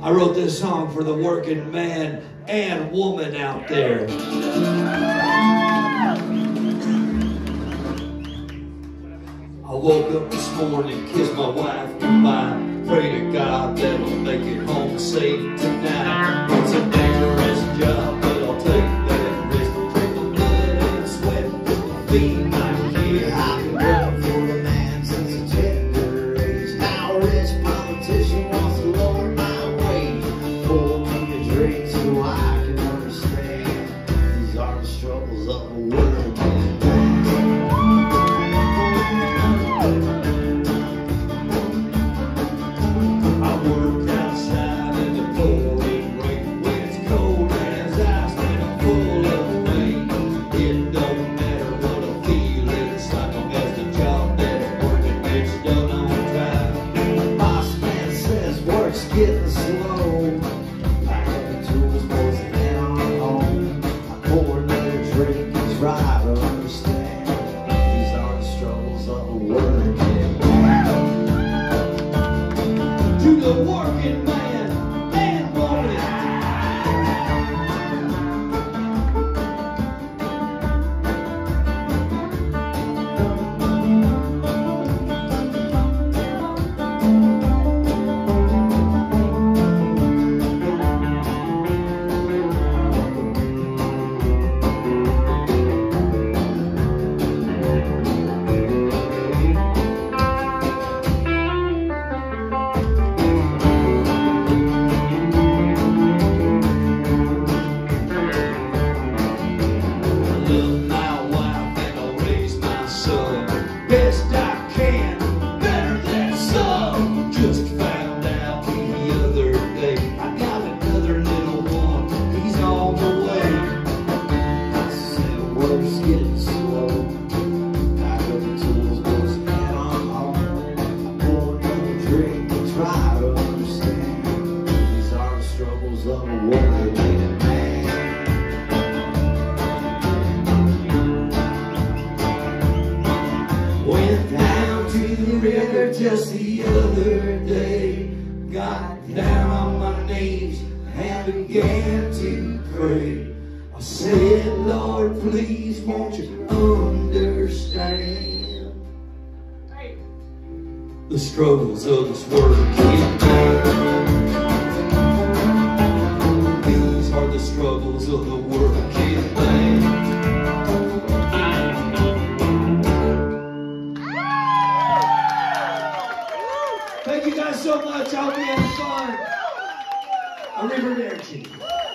I wrote this song for the working man and woman out there. I woke up this morning, kissed my wife goodbye. Pray to God that I'll make it home safe tonight. Getting slow. Pack up the tools, and head on. I pour another drink and try to understand. These are the struggles of a working man. To the working man man. Went down to the river just the other day. Got down on my knees and began to pray. I said, Lord, please won't you understand the struggles of this working Thank you guys so much. I hope you had fun. Arrivederci.